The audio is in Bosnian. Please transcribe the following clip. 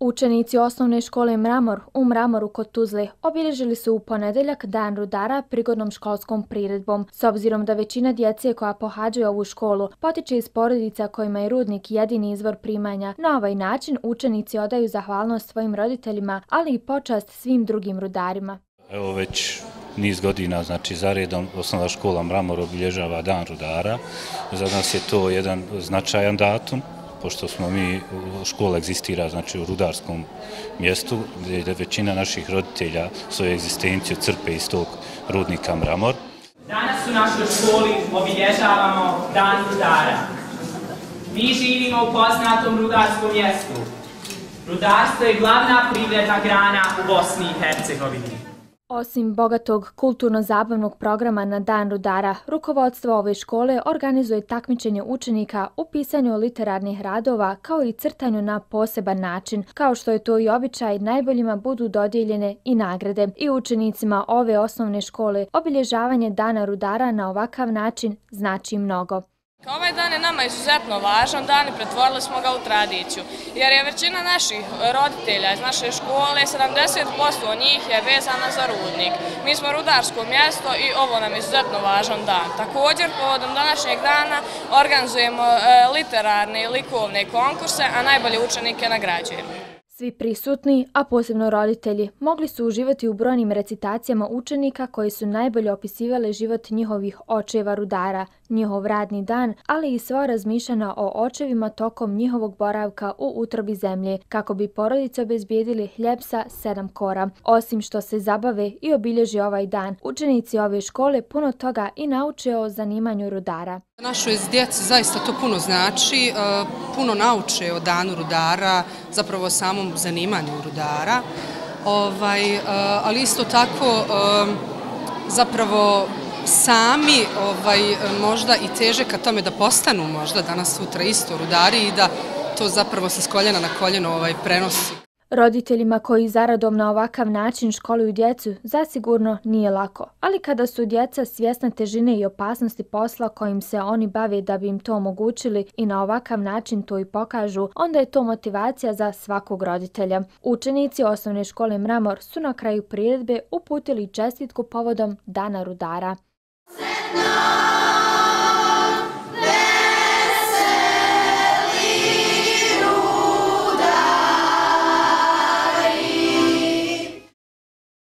Učenici osnovne škole Mramor u Mramoru kod Tuzle obilježili su u ponedeljak Dan rudara prigodnom školskom priredbom. S obzirom da većina djece koja pohađaju ovu školu potiče iz porodica kojima je rudnik jedini izvor primanja, na ovaj način učenici odaju zahvalnost svojim roditeljima, ali i počast svim drugim rudarima. Evo već niz godina, znači zaredom osnovna škola Mramor obilježava Dan rudara. Za nas je to jedan značajan datum pošto smo mi, škola egzistira znači, u rudarskom mjestu, gdje većina naših roditelja svoju egzistenciju crpe iz tog rudnika Mramor. Danas u našoj školi obilježavamo Dan rudara. Mi živimo u poznatom rudarskom mjestu. Rudarstvo je glavna privredna grana u Bosni i Hercegovini. Osim bogatog kulturno-zabavnog programa na Dan rudara, rukovodstvo ove škole organizuje takmičenje učenika u pisanju literarnih radova kao i crtanju na poseban način, kao što je to i običaj, najboljima budu dodijeljene i nagrade. I učenicima ove osnovne škole obilježavanje Dana rudara na ovakav način znači mnogo. Ovaj dan je nama izuzetno važan dan i pretvorili smo ga u tradiciju, jer je većina naših roditelja iz naše škole, 70% njih je vezana za rudnik. Mi smo rudarsko mjesto i ovo nam je izuzetno važan dan. Također, povodom današnjeg dana organizujemo e, literarne i likovne konkurse, a najbolje učenike nagrađujemo. Svi prisutni, a posebno roditelji, mogli su uživati u brojnim recitacijama učenika koji su najbolje opisivali život njihovih očeva rudara, njihov radni dan, ali i sva razmišljena o očevima tokom njihovog boravka u utrobi zemlje, kako bi porodice obezbijedili hljeb sa sedam kora. Osim što se zabave i obilježi ovaj dan, učenici ove škole puno toga i nauče o zanimanju rudara. Našoj djeci zaista to puno znači, e, puno nauče o danu rudara, zapravo samom zanimanju rudara, ovaj, e, ali isto tako e, zapravo sami ovaj, možda i teže ka tome da postanu možda danas sutra isto rudari i da to zapravo se s koljena na koljeno ovaj, prenosi. Roditeljima koji zaradom na ovakav način školuju djecu zasigurno nije lako, ali kada su djeca svjesna težine i opasnosti posla kojim se oni bave da bi im to omogućili i na ovakav način to i pokažu, onda je to motivacija za svakog roditelja. Učenici osnovne škole Mramor su na kraju priredbe uputili čestitku povodom Dana rudara. não